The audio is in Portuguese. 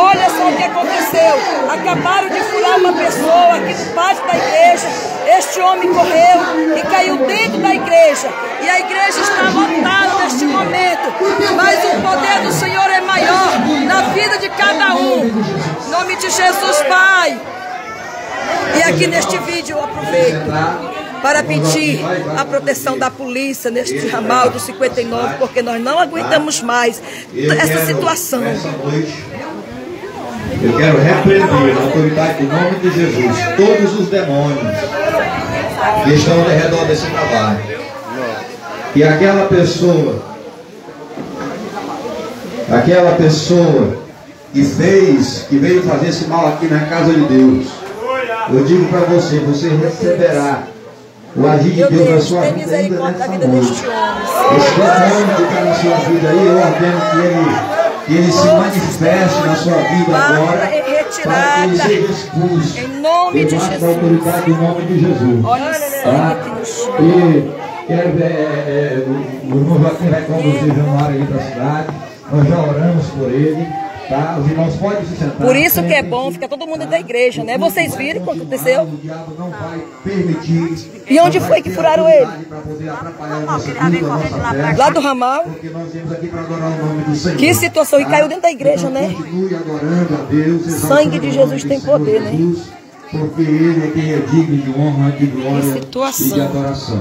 Olha só o que aconteceu. Acabaram de furar uma pessoa aqui no pátio da igreja. Este homem correu e caiu dentro da igreja. E a igreja está lotada neste momento. Mas o poder do Senhor é maior na vida de cada um. Em nome de Jesus, Pai. E aqui neste vídeo eu aproveito para pedir a proteção da polícia neste ramal do 59, porque nós não aguentamos mais essa situação. Eu quero repreender na autoridade do nome de Jesus todos os demônios que estão ao redor desse trabalho. E aquela pessoa, aquela pessoa que fez, que veio fazer esse mal aqui na casa de Deus, eu digo para você, você receberá o agir de Deus, na sua vida ainda nessa noite. Esse demônio que está na sua vida aí, eu ordeno que ele que ele se manifeste na sua vida agora, para que ele seja expulso. Em nome de Jesus. autoridade em nome de Jesus. Olha tá? E quero ver, é, é, o irmão Joaquim vai conduzir Januário ali para a cidade. Nós já oramos por ele. Tá? Os irmãos podem se sentar. Por isso que é bom ficar todo mundo da igreja, né? Vocês viram o que aconteceu? O diabo não vai permitir. E onde foi que furaram ele? Lá do ramal. Porque nós viemos aqui para adorar o nome do Senhor. Que situação. E caiu dentro da igreja, né? Continue adorando a Deus. Sangue de Jesus tem poder, né? Porque Ele é quem é digno de honra, de glória Que situação. e de adoração.